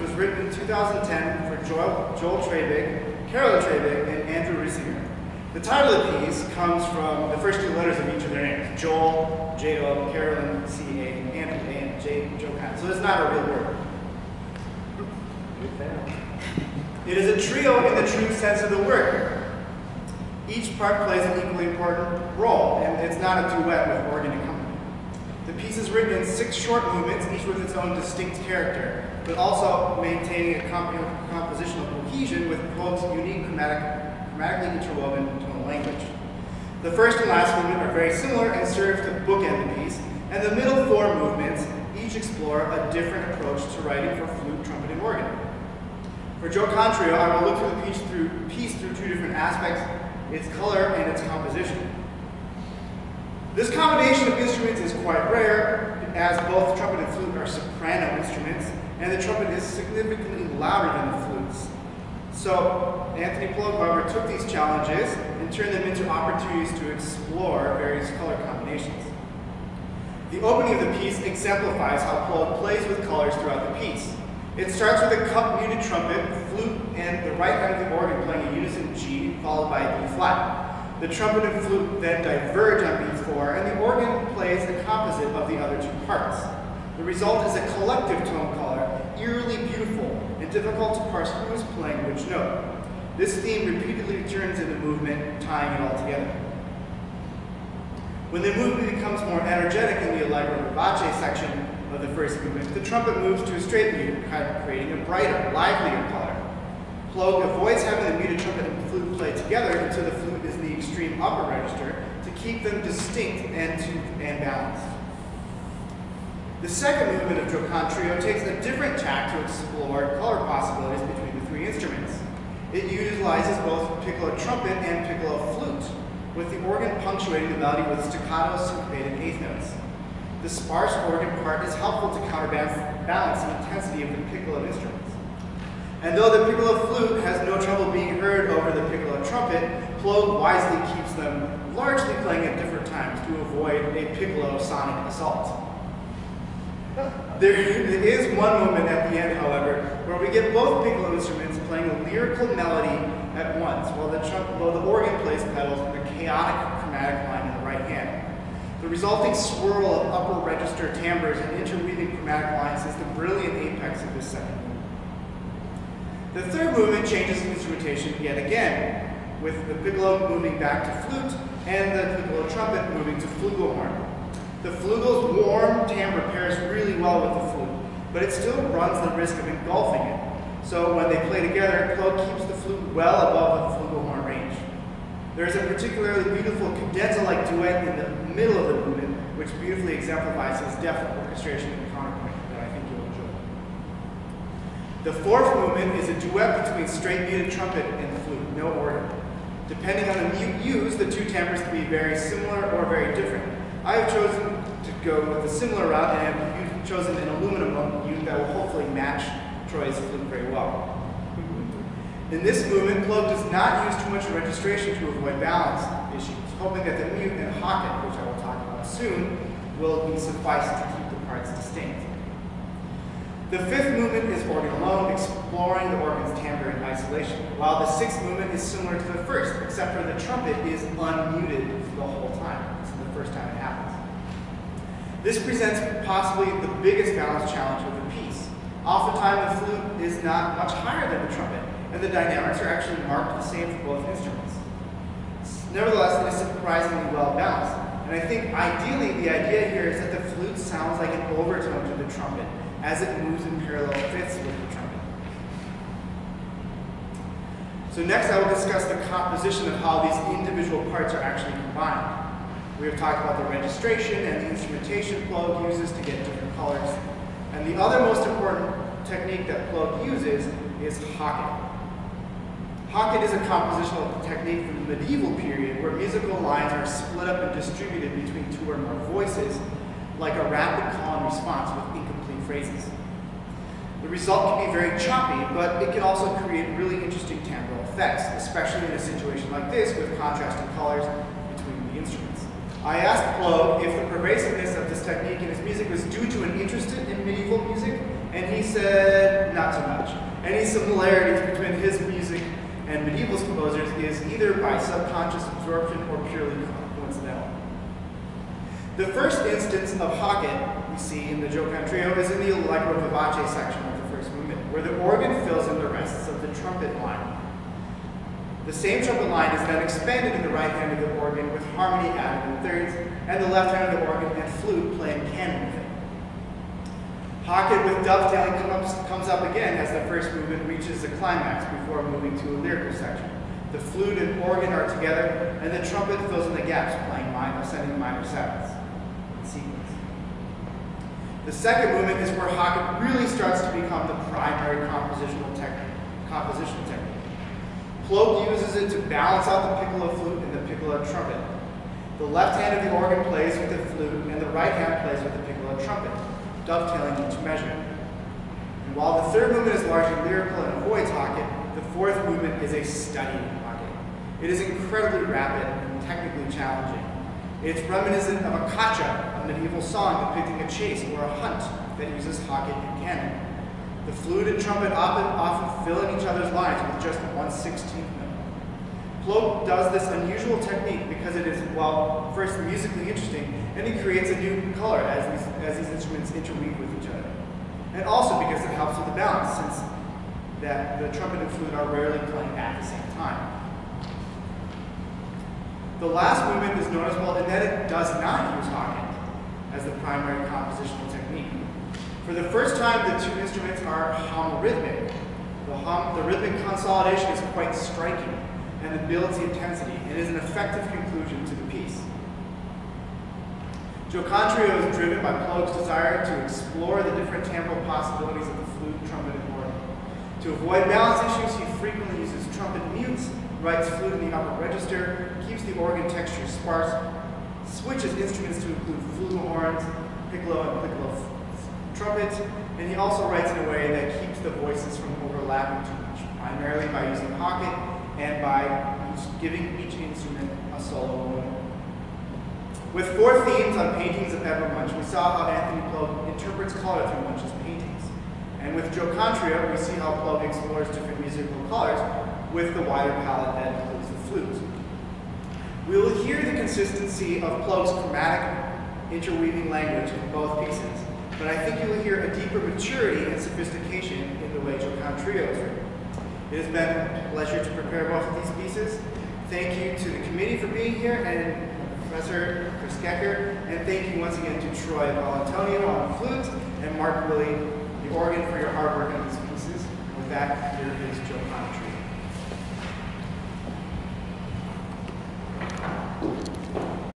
which was written in 2010 for Joel, Joel Treybig, Carolyn Treybig, and Andrew Risinger. The title of the piece comes from the first two letters of each of their names Joel, J O, Carolyn, C A, and Andrew, and J, Joe So it's not a real word. It is a trio in the true sense of the word. Each part plays an equally important role, and it's not a duet with organ accompaniment. The piece is written in six short movements, each with its own distinct character, but also maintaining a comp compositional cohesion with Plog's unique chromatic, chromatically interwoven tonal language. The first and last movement are very similar and serve to bookend the piece, and the middle four movements each explore a different approach to writing for flute, trumpet, and organ. For Jocaan Trio, I will look through the piece through, piece through two different aspects, its color and its composition. This combination of instruments is quite rare, as both trumpet and flute are soprano instruments, and the trumpet is significantly louder than the flutes. So Anthony however, took these challenges and turned them into opportunities to explore various color combinations. The opening of the piece exemplifies how Plog plays with colors throughout the piece. It starts with a cup muted trumpet, flute, and the right hand of the organ playing a unison G, followed by a B flat. The trumpet and flute then diverge on B4, and the organ plays a composite of the other two parts. The result is a collective tone color, eerily beautiful, and difficult to parse who is playing which note. This theme repeatedly returns in the movement, tying it all together. When the movement becomes more energetic in the Allegro vivace section, of the first movement, the trumpet moves to a straight mute, creating a brighter, livelier color. Plog avoids having the muted trumpet and flute play together until the flute is in the extreme upper register to keep them distinct and, to, and balanced. The second movement of Jocaan Trio takes a different tack to explore color possibilities between the three instruments. It utilizes both piccolo trumpet and piccolo flute, with the organ punctuating the melody with staccato syncopated eighth notes. The sparse organ part is helpful to counterbalance the intensity of the piccolo instruments. And though the piccolo flute has no trouble being heard over the piccolo trumpet, Plog wisely keeps them largely playing at different times to avoid a piccolo sonic assault. There is one moment at the end, however, where we get both piccolo instruments playing a lyrical melody at once, while the, while the organ plays pedals in a chaotic chromatic line in the right hand. The resulting swirl of upper register timbres and interweaving chromatic lines is the brilliant apex of this second movement. The third movement changes instrumentation yet again, with the piccolo moving back to flute and the piccolo trumpet moving to flugelhorn. The flugel's warm timbre pairs really well with the flute, but it still runs the risk of engulfing it. So when they play together, Plog keeps the flute well above the flugelhorn range. There is a particularly beautiful cadenza-like duet in the middle of the movement, which beautifully exemplifies his deft orchestration and counterpoint that I think you'll enjoy. The fourth movement is a duet between straight muted trumpet and flute, no organ. Depending on the mute used, the two timbres can be very similar or very different. I have chosen to go with a similar route and have chosen an aluminum mute that will hopefully match Troy's flute very well. In this movement, Plog does not use too much registration to avoid balance issues, hoping that the mute and hocket, which I will talk about soon, will be sufficient to keep the parts distinct. The fifth movement is organ alone, exploring the organ's timbre in isolation, while the sixth movement is similar to the first, except for the trumpet is unmuted the whole time. This is the first time it happens. This presents possibly the biggest balance challenge of the piece. Oftentimes the flute is not much higher than the trumpet, and the dynamics are actually marked the same for both instruments. Nevertheless, it is surprisingly well balanced. And I think ideally the idea here is that the flute sounds like an overtone to the trumpet as it moves in parallel fifths with the trumpet. So next I will discuss the composition of how these individual parts are actually combined. We have talked about the registration and the instrumentation Plog uses to get different colors. And the other most important technique that Plog uses is hocket. Hocket is a compositional technique from the medieval period where musical lines are split up and distributed between two or more voices, like a rapid call and response with phrases. The result can be very choppy, but it can also create really interesting timbral effects, especially in a situation like this with contrasting colors between the instruments. I asked Plog if the pervasiveness of this technique in his music was due to an interest in medieval music, and he said not so much. Any similarities between his music and medieval composers is either by subconscious absorption or purely coincidental. The first instance of hocket we see in the Jocaan Trio is in the Allegro vivace section of the first movement, where the organ fills in the rests of the trumpet line. The same trumpet line is then expanded in the right hand of the organ with harmony added in thirds, and the left hand of the organ and flute playing canon. hocket with dovetailing comes, comes up again as the first movement reaches the climax before moving to a lyrical section. The flute and organ are together, and the trumpet fills in the gaps, playing minor, ascending minor sevenths sequence. The second movement is where hocket really starts to become the primary compositional technique, compositional technique. Uses it to balance out the piccolo flute and the piccolo trumpet. The left hand of the organ plays with the flute, and the right hand plays with the piccolo trumpet dovetailing each measure. And while the third movement is largely lyrical and avoids hocket, the fourth movement is a study in hocket. It is incredibly rapid and technically challenging. It's reminiscent of a caccia, a medieval song depicting a chase or a hunt that uses hocket and canon. The flute and trumpet often, often fill in each other's lines with just one 16th note. Plog does this unusual technique because it is, well, first musically interesting, and it creates a new color as these, as these instruments interweave with each other. And also because it helps with the balance, since that the trumpet and flute are rarely playing at the same time. The last movement is noticeable in that it does not use hocket as the primary compositional technique. For the first time, the two instruments are homorhythmic. The, hum, the rhythmic consolidation is quite striking and it builds the intensity. It is an effective conclusion to the piece. Jocaan is driven by Plog's desire to explore the different timbral possibilities of the flute, trumpet, and organ. To avoid balance issues, he frequently uses trumpet mutes, writes flute in the upper register, keeps the organ texture sparse, switches instruments to include flugelhorns, piccolo, and piccolo trumpet, and he also writes in a way that keeps the voices from overlapping too much, primarily by using hocket and by giving each instrument a solo movement. With four themes on paintings of Edvard Munch, we saw how Anthony Plog interprets color through Munch's paintings. And with Jocaan Trio, we see how Plog explores different musical colors with the wider palette that includes the flute. We will hear the consistency of Plog's chromatic interweaving language in both pieces, but I think you will hear a deeper maturity and sophistication in the way Jocaan Trio is written. It has been a pleasure to prepare both of these pieces. Thank you to the committee for being here and Professor Chris Gekker, and thank you once again to Troy Valentonio on flute and Mark Willie, the organ, for your hard work on these pieces. With that, here is Jocaan Trio.